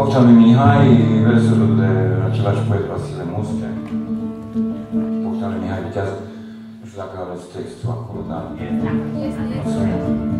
Pofta lui Mihai, versurile de același poet Vasile Muste. Pofta lui Mihai Viteaz. Nu știu dacă aveți textul acolo, dar... Da, este, este.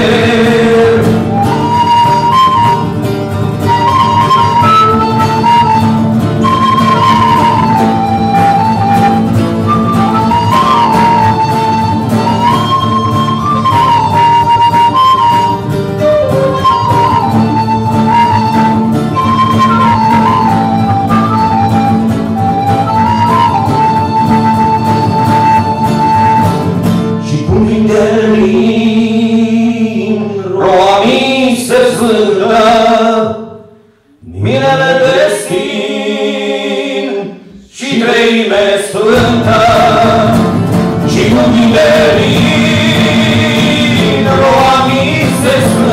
Mirele deschin și treime sfântă. Și cum vin de lin, roa mi se zvântă,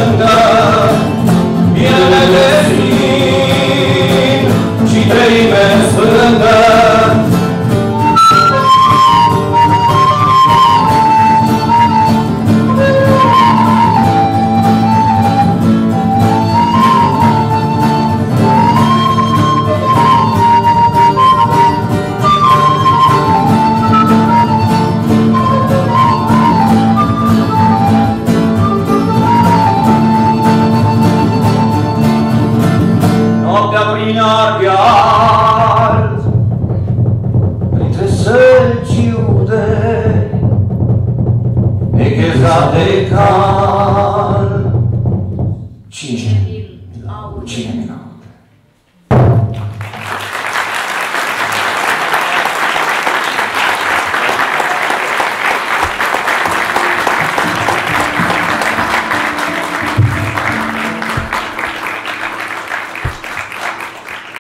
de cal. Cine? Aude. Cine mi-l aude?